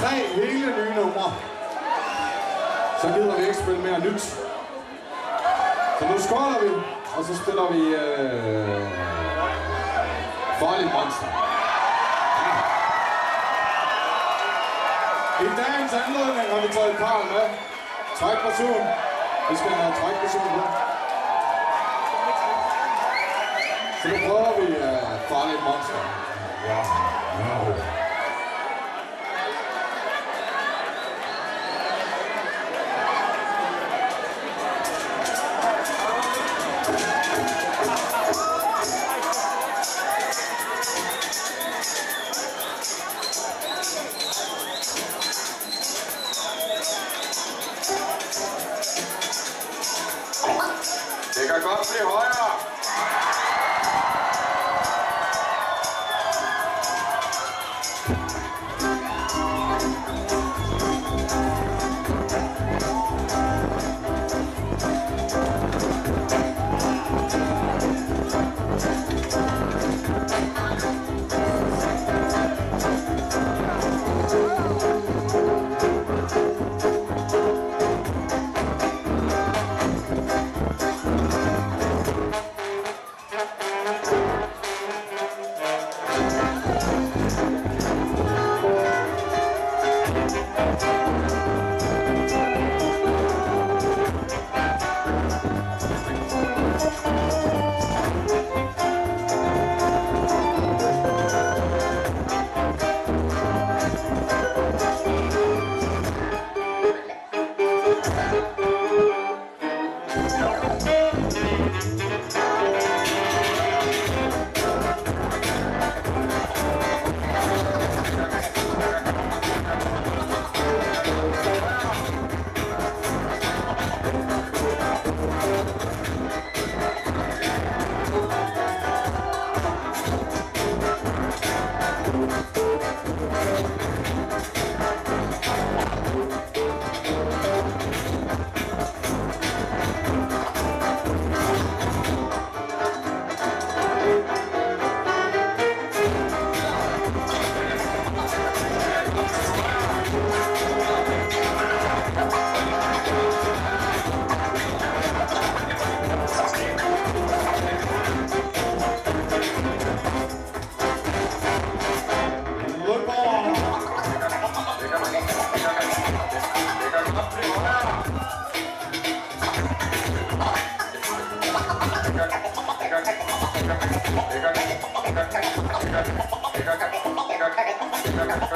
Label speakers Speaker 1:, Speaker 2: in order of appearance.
Speaker 1: tre hele nye numre. Så gider vi ikke spille mere nyt. Så nu skåler vi, og så spiller vi øh, Farlig Monster. Ja. I dagens anledning har vi taget Karl med. Træk på. Vi skal have træk på sugen. Så nu prøver vi øh, Farlig Monster.
Speaker 2: 와우. 와우. 내가 그 거슬리 허야. Thank you.